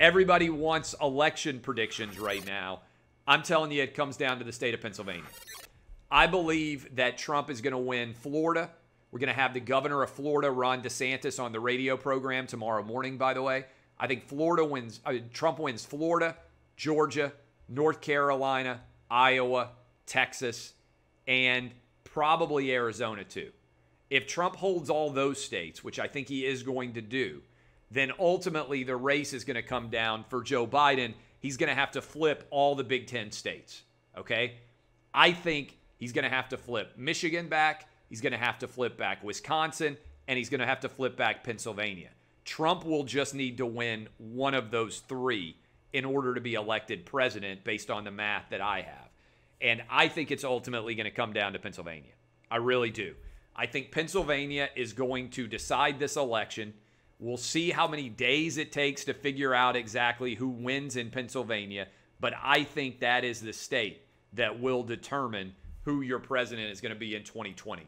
everybody wants election predictions right now. I'm telling you, it comes down to the state of Pennsylvania. I believe that Trump is going to win Florida. We're going to have the governor of Florida, Ron DeSantis, on the radio program tomorrow morning, by the way. I think Florida wins, uh, Trump wins Florida, Georgia, North Carolina, Iowa, Texas, and probably Arizona too. If Trump holds all those states, which I think he is going to do, then ultimately the race is going to come down for Joe Biden. He's going to have to flip all the Big Ten states. Okay. I think he's going to have to flip Michigan back. He's going to have to flip back Wisconsin, and he's going to have to flip back Pennsylvania. Trump will just need to win one of those three in order to be elected president based on the math that I have. And I think it's ultimately going to come down to Pennsylvania. I really do. I think Pennsylvania is going to decide this election. We'll see how many days it takes to figure out exactly who wins in Pennsylvania, but I think that is the state that will determine who your president is going to be in 2020.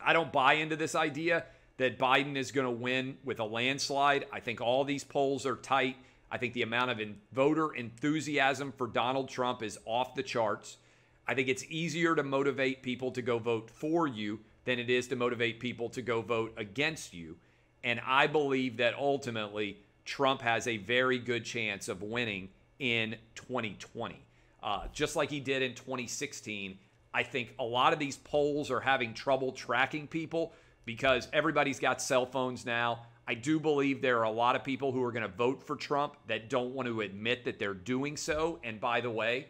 I don't buy into this idea that Biden is going to win with a landslide. I think all these polls are tight. I think the amount of voter enthusiasm for Donald Trump is off the charts. I think it's easier to motivate people to go vote for you than it is to motivate people to go vote against you. And I believe that ultimately Trump has a very good chance of winning in 2020. Uh, just like he did in 2016, I think a lot of these polls are having trouble tracking people because everybody's got cell phones now. I do believe there are a lot of people who are going to vote for Trump that don't want to admit that they're doing so. And by the way,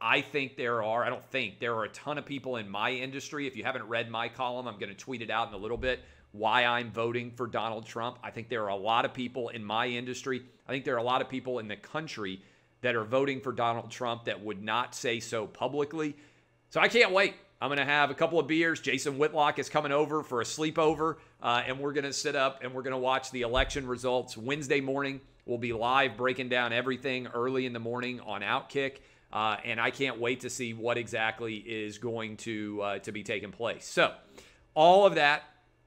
I think there are, I don't think, there are a ton of people in my industry. If you haven't read my column, I'm going to tweet it out in a little bit why I'm voting for Donald Trump. I think there are a lot of people in my industry. I think there are a lot of people in the country that are voting for Donald Trump that would not say so publicly. So I can't wait. I'm going to have a couple of beers. Jason Whitlock is coming over for a sleepover, uh, and we're going to sit up and we're going to watch the election results Wednesday morning. We'll be live breaking down everything early in the morning on Outkick, uh, and I can't wait to see what exactly is going to uh, to be taking place. So, all of that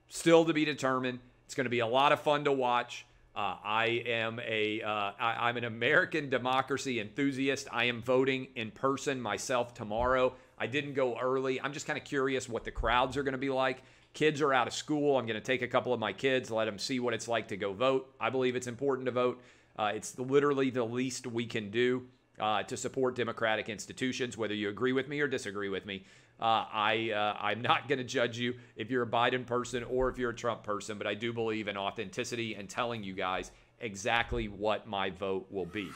still to be determined. It's going to be a lot of fun to watch. Uh, I am a uh, I, I'm an American democracy enthusiast. I am voting in person myself tomorrow. I didn't go early. I'm just kind of curious what the crowds are going to be like. Kids are out of school. I'm going to take a couple of my kids, let them see what it's like to go vote. I believe it's important to vote. Uh, it's literally the least we can do uh, to support democratic institutions, whether you agree with me or disagree with me. Uh, I uh, I'm not going to judge you if you're a Biden person or if you're a Trump person, but I do believe in authenticity and telling you guys exactly what my vote will be.